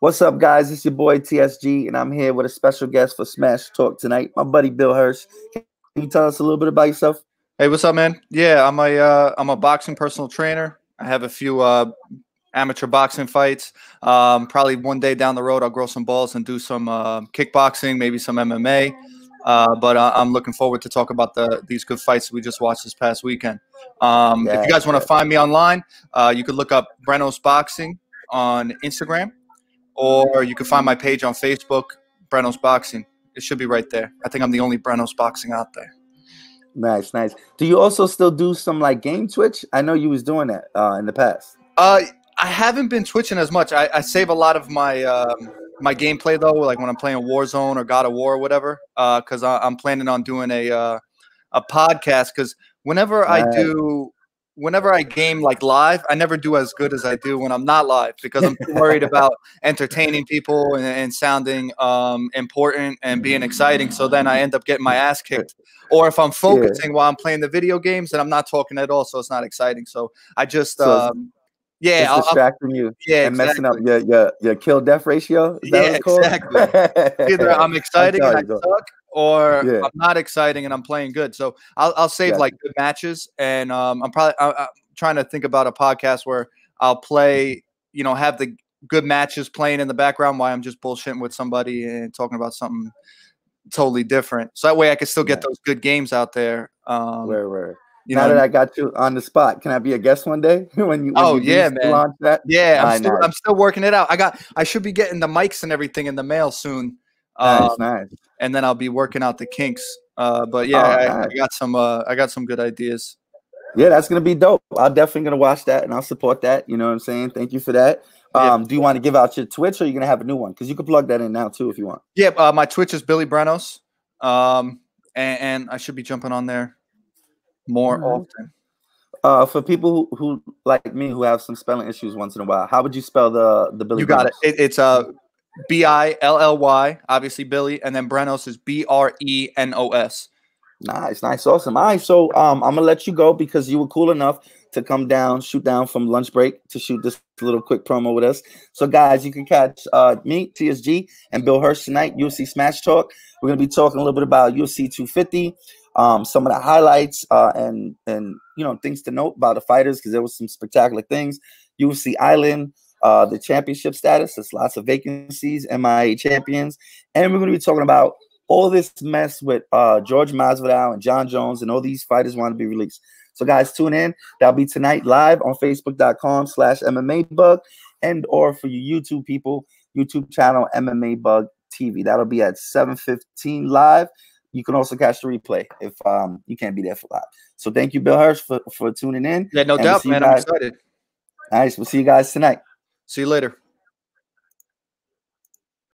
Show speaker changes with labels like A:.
A: What's up, guys? It's your boy TSG, and I'm here with a special guest for Smash Talk tonight, my buddy Bill Hirsch. Can you tell us a little bit about yourself?
B: Hey, what's up, man? Yeah, I'm a uh, I'm a boxing personal trainer. I have a few uh, amateur boxing fights. Um, probably one day down the road, I'll grow some balls and do some uh, kickboxing, maybe some MMA. Uh, but uh, I'm looking forward to talk about the these good fights we just watched this past weekend. Um, yeah, if you guys want to find me online, uh, you could look up Brenos Boxing on Instagram or you can find my page on Facebook, Brenos Boxing. It should be right there. I think I'm the only Brenos Boxing out there.
A: Nice, nice. Do you also still do some like game Twitch? I know you was doing that uh, in the past.
B: Uh, I haven't been twitching as much. I, I save a lot of my um, my gameplay though, like when I'm playing Warzone or God of War or whatever, because uh, I'm planning on doing a uh, a podcast. Because whenever I do whenever I game like live, I never do as good as I do when I'm not live because I'm worried about entertaining people and, and sounding um, important and being exciting. So then I end up getting my ass kicked. Or if I'm focusing yeah. while I'm playing the video games, then I'm not talking at all, so it's not exciting. So I just so um, yeah,
A: it's distracting you, yeah, and exactly. messing up your your your kill death ratio.
B: yeah, exactly. Either I'm exciting and I suck, or yeah. I'm not exciting and I'm playing good. So I'll, I'll save yeah. like good matches, and um, I'm probably I, am trying to think about a podcast where I'll play, you know, have the good matches playing in the background while I'm just bullshitting with somebody and talking about something totally different. So that way I can still get yeah. those good games out there. Um,
A: where where. You now know, that I got you on the spot, can I be a guest one day when you? When
B: oh
A: you
B: yeah, man. Launch that? Yeah, I'm still, I'm still working it out. I got. I should be getting the mics and everything in the mail soon.
A: Nice, um, nice.
B: And then I'll be working out the kinks. Uh, but yeah, oh, I, nice. I, got some. Uh, I got some good ideas.
A: Yeah, that's gonna be dope. I'm definitely gonna watch that and I'll support that. You know what I'm saying? Thank you for that. Um, yeah. Do you want to give out your Twitch or you're you gonna have a new one? Because you can plug that in now too if you want.
B: Yeah, uh, my Twitch is Billy Brenos, um, and, and, I should be jumping on there more mm-hmm. often.
A: Uh, for people who, who, like me who have some spelling issues once in a while, how would you spell the the Billy?
B: You got it. it. It's uh B I L L Y, obviously Billy, and then Brenos is B R E N O S.
A: Nice, nice, awesome. All right, so um, I'm gonna let you go because you were cool enough to come down, shoot down from lunch break to shoot this little quick promo with us. So, guys, you can catch uh, me, TSG, and Bill Hirsch tonight, UFC Smash Talk. We're gonna be talking a little bit about UFC 250, um, some of the highlights, uh, and and you know things to note about the fighters because there was some spectacular things. UFC Island uh, the championship status. There's lots of vacancies, MIA champions, and we're going to be talking about all this mess with uh, George Masvidal and Jon Jones, and all these fighters want to be released. So, guys, tune in. That'll be tonight live on Facebook.com/slash MMA Bug, and or for you YouTube people, YouTube channel MMA Bug TV. That'll be at 7:15 live. You can also catch the replay if um, you can't be there for live. So, thank you, Bill Hirsch, for, for tuning in.
B: Yeah, no doubt, man. I'm excited.
A: Nice. We'll see you guys tonight.
B: See you later.